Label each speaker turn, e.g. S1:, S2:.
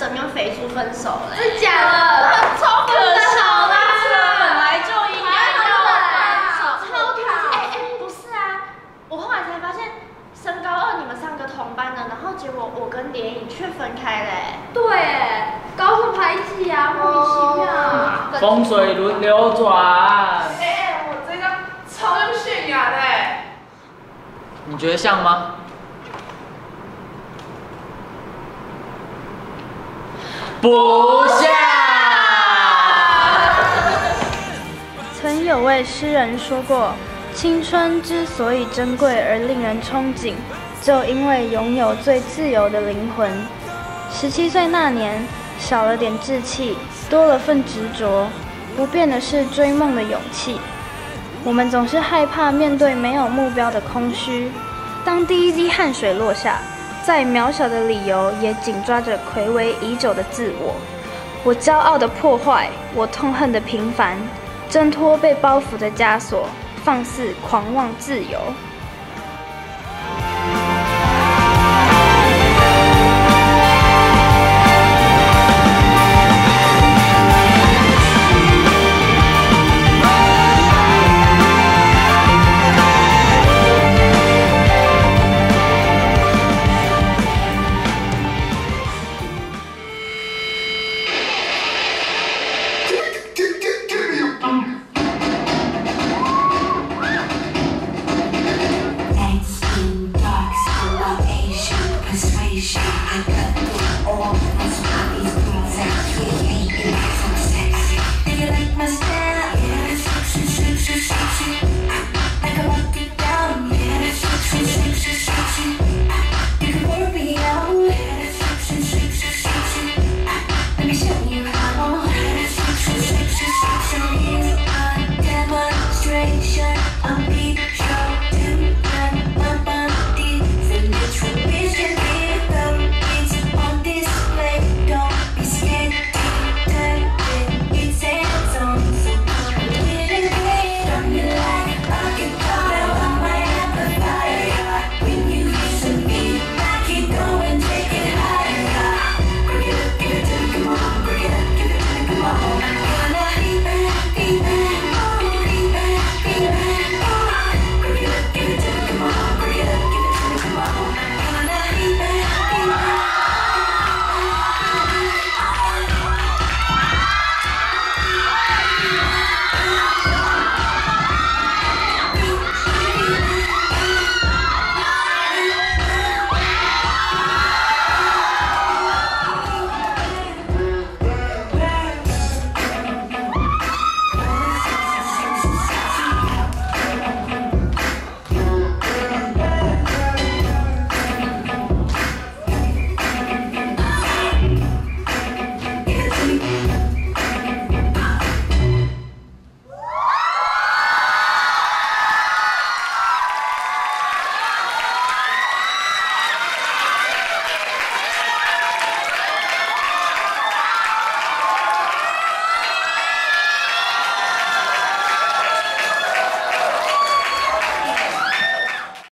S1: 生用肥猪分手了。
S2: 真假的？
S1: 超可笑啦！
S3: 本来就应该要分手。
S1: 超讨哎哎，不是啊，我后来才发现，升高二你们三个同班的，然后结果我跟连影却分开嘞。
S2: 对，哎，高中排挤啊，莫名其妙。
S3: 风水轮流转。
S4: 哎，我这张超像泫雅的哎。
S3: 你觉得像吗？不像。
S5: 曾有位诗人说过：“青春之所以珍贵而令人憧憬，就因为拥有最自由的灵魂。”十七岁那年，少了点志气，多了份执着，不变的是追梦的勇气。我们总是害怕面对没有目标的空虚。当第一滴汗水落下，再渺小的理由也紧抓着魁违已久的自我。我骄傲的破坏，我痛恨的平凡，挣脱被包袱的枷锁，放肆狂妄自由。